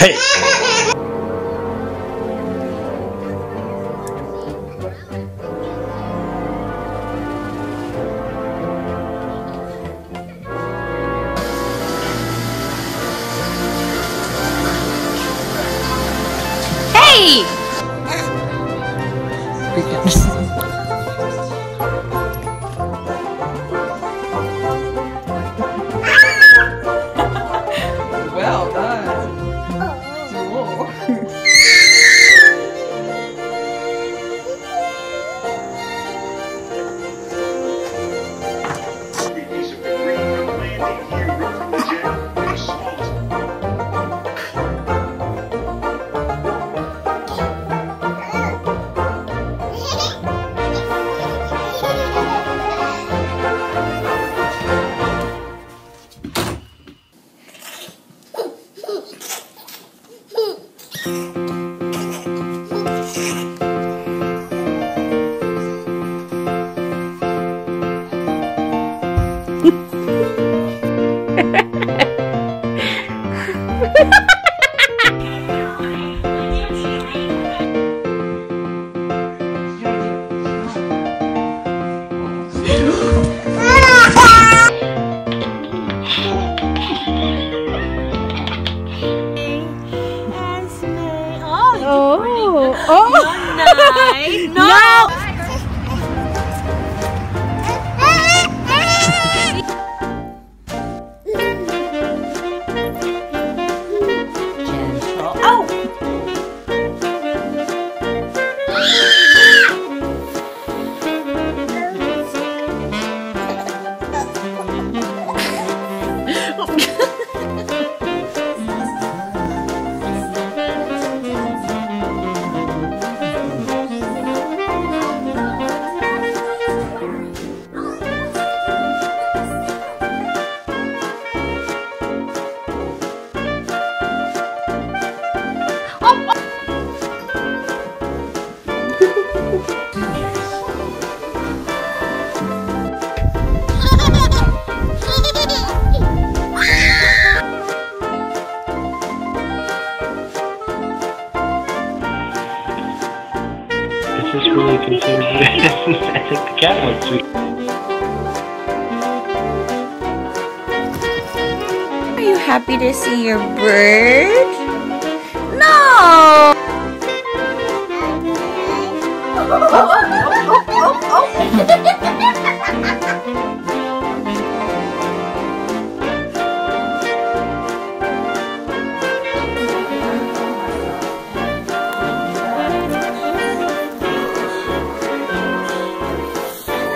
Hey! Hey! Oh, Are you happy to see your bird?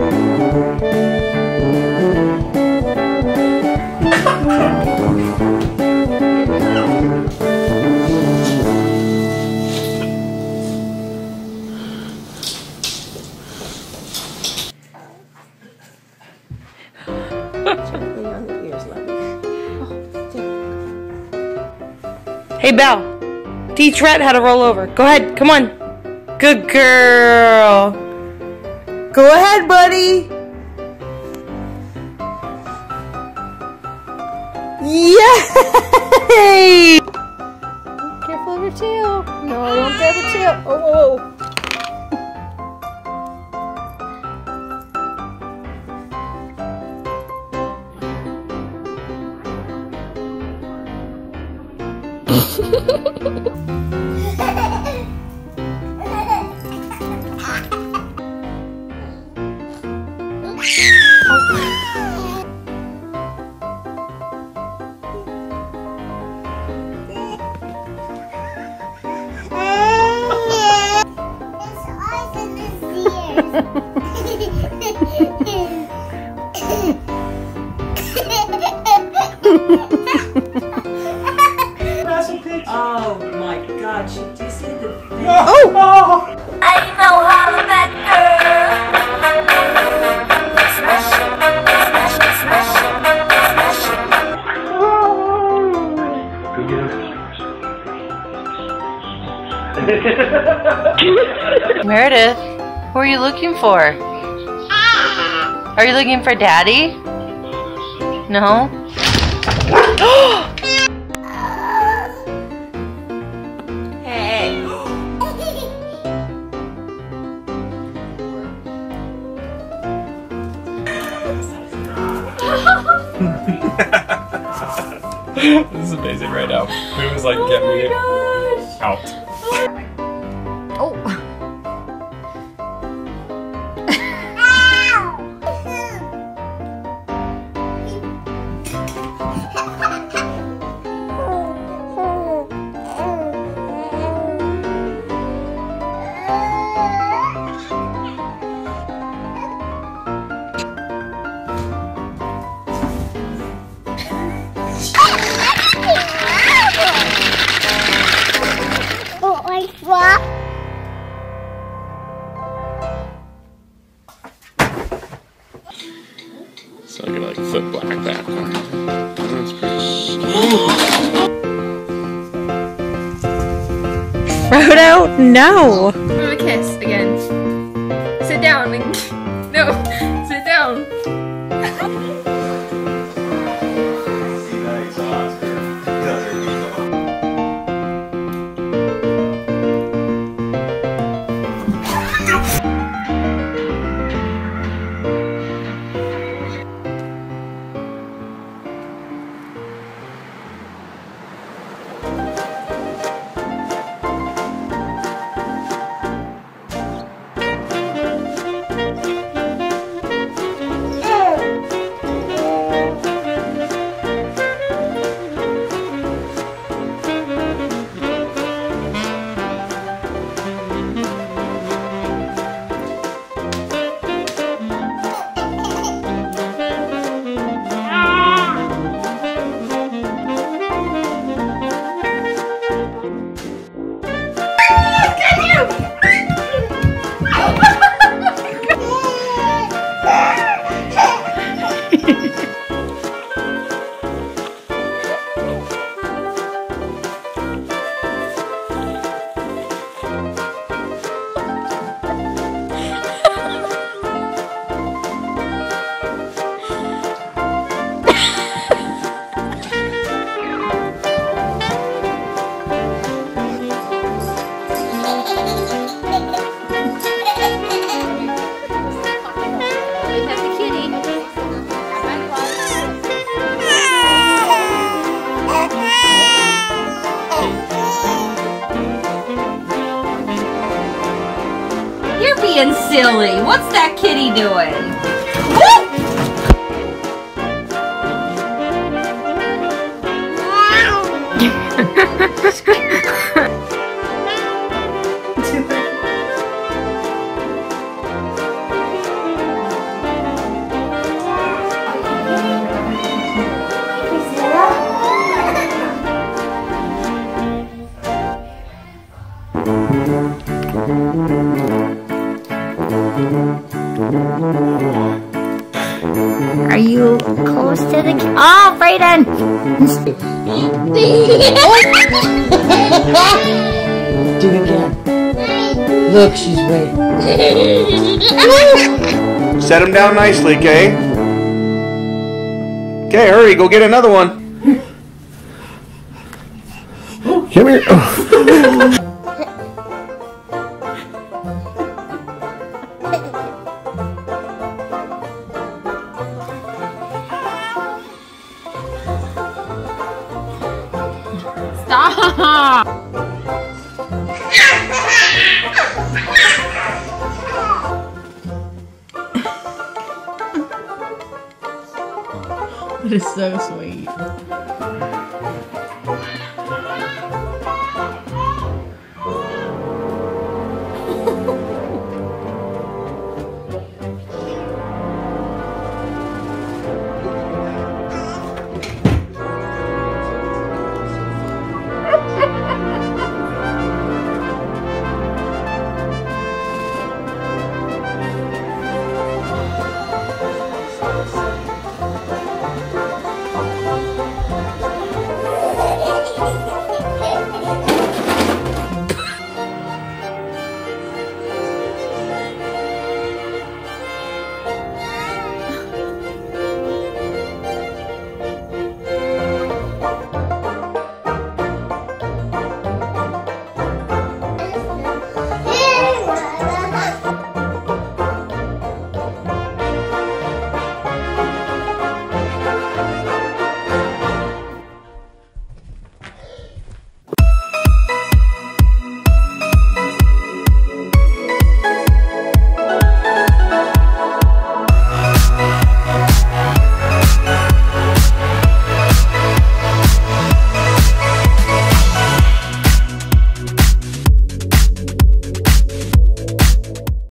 Hey, Belle. Teach Rhett how to roll over. Go ahead. Come on. Good girl. Go ahead, buddy. Yay! Careful of your tail. No, I don't grab your tail. Oh, whoa, whoa. Oh my god, she, do you see the Oh! Go get him. Meredith, who are you looking for? Are you looking for daddy? No? this is amazing right now. It was like, oh get me out. So I'm gonna like flip black that. That's pretty. Frodo, no. Give him a kiss being silly. What's that kitty doing? Are to the? Oh, Brayden! Do it again. Look, she's waiting. Set him down nicely, okay? Okay, hurry, go get another one. Come here. It is so sweet.